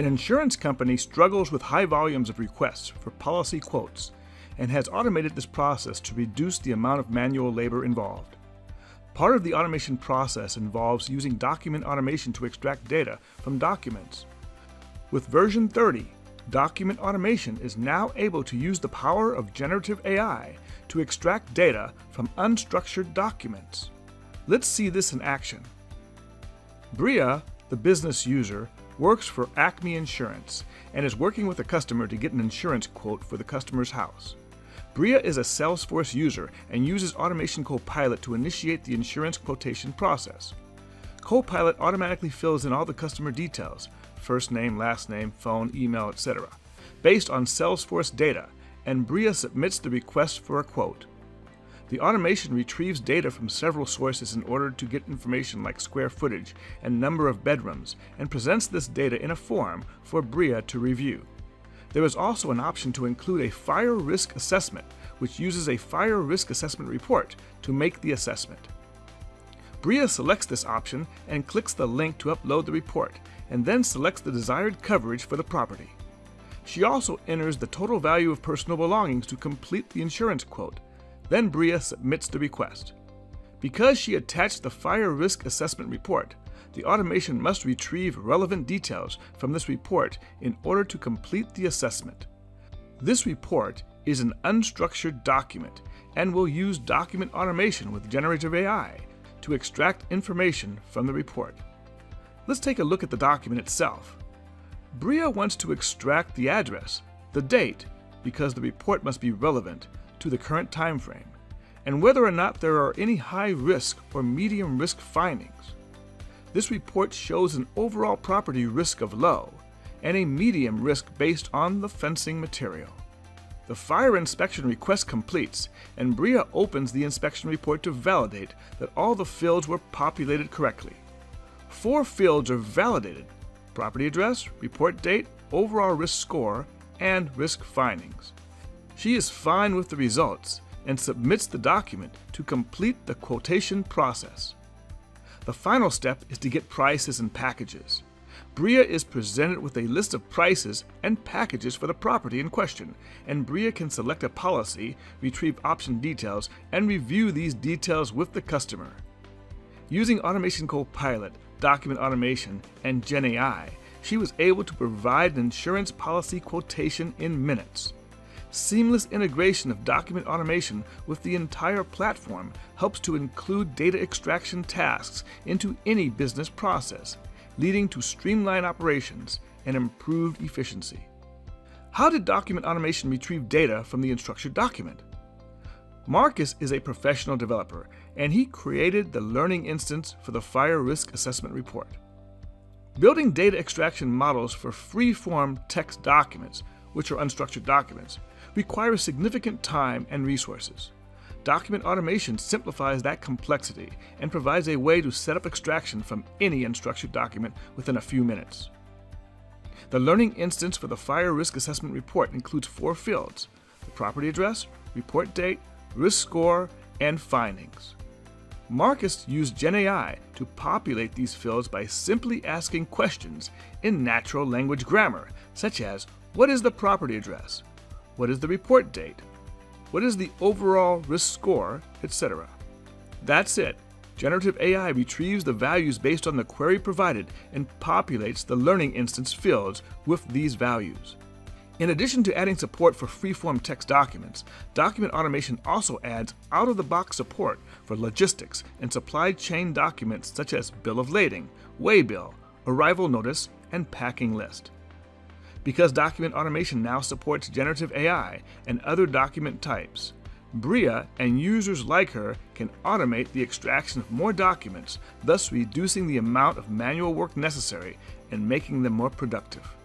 An insurance company struggles with high volumes of requests for policy quotes and has automated this process to reduce the amount of manual labor involved. Part of the automation process involves using document automation to extract data from documents. With version 30, document automation is now able to use the power of generative AI to extract data from unstructured documents. Let's see this in action. Bria, the business user, works for Acme Insurance and is working with a customer to get an insurance quote for the customer's house. Bria is a Salesforce user and uses Automation Copilot to initiate the insurance quotation process. Copilot automatically fills in all the customer details first name, last name, phone, email, etc. based on Salesforce data, and Bria submits the request for a quote. The automation retrieves data from several sources in order to get information like square footage and number of bedrooms and presents this data in a form for Bria to review. There is also an option to include a fire risk assessment, which uses a fire risk assessment report to make the assessment. Bria selects this option and clicks the link to upload the report, and then selects the desired coverage for the property. She also enters the total value of personal belongings to complete the insurance quote. Then Bria submits the request. Because she attached the fire risk assessment report, the automation must retrieve relevant details from this report in order to complete the assessment. This report is an unstructured document and will use document automation with generative AI to extract information from the report. Let's take a look at the document itself. Bria wants to extract the address, the date, because the report must be relevant to the current time frame, and whether or not there are any high risk or medium risk findings. This report shows an overall property risk of low and a medium risk based on the fencing material. The fire inspection request completes, and Bria opens the inspection report to validate that all the fields were populated correctly. Four fields are validated property address, report date, overall risk score, and risk findings. She is fine with the results and submits the document to complete the quotation process. The final step is to get prices and packages. Bria is presented with a list of prices and packages for the property in question, and Bria can select a policy, retrieve option details, and review these details with the customer. Using Automation Copilot, Document Automation, and GenAI, she was able to provide an insurance policy quotation in minutes. Seamless integration of document automation with the entire platform helps to include data extraction tasks into any business process, leading to streamlined operations and improved efficiency. How did document automation retrieve data from the unstructured document? Marcus is a professional developer, and he created the learning instance for the Fire Risk Assessment Report. Building data extraction models for free-form text documents, which are unstructured documents, requires significant time and resources. Document automation simplifies that complexity and provides a way to set up extraction from any unstructured document within a few minutes. The learning instance for the Fire Risk Assessment Report includes four fields the property address, report date, risk score, and findings. Marcus used GenAI to populate these fields by simply asking questions in natural language grammar, such as What is the property address? What is the report date? What is the overall risk score, etc. That's it. Generative AI retrieves the values based on the query provided and populates the learning instance fields with these values. In addition to adding support for freeform text documents, Document Automation also adds out of the box support for logistics and supply chain documents such as bill of lading, waybill, arrival notice, and packing list. Because Document Automation now supports generative AI and other document types, Bria and users like her can automate the extraction of more documents, thus reducing the amount of manual work necessary and making them more productive.